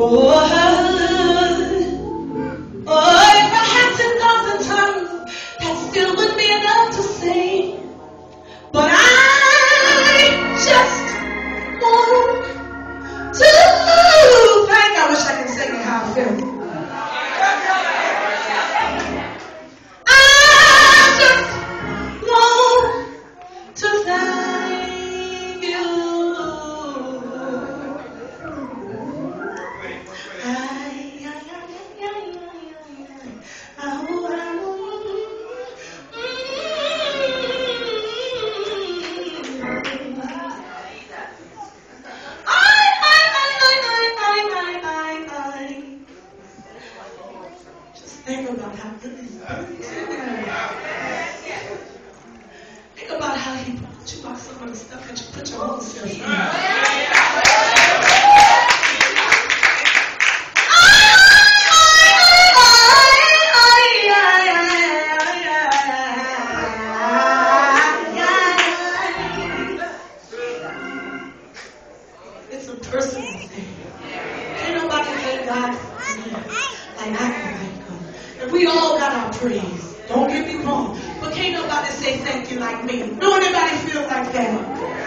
Oh, Think about how good he put you out some of the stuff that you put your own self in. It's a personal thing. Ain't nobody thank God like I can thank God. And we all got our praise. Don't get me wrong. But can't nobody say thank you like me. Do anybody feel like that?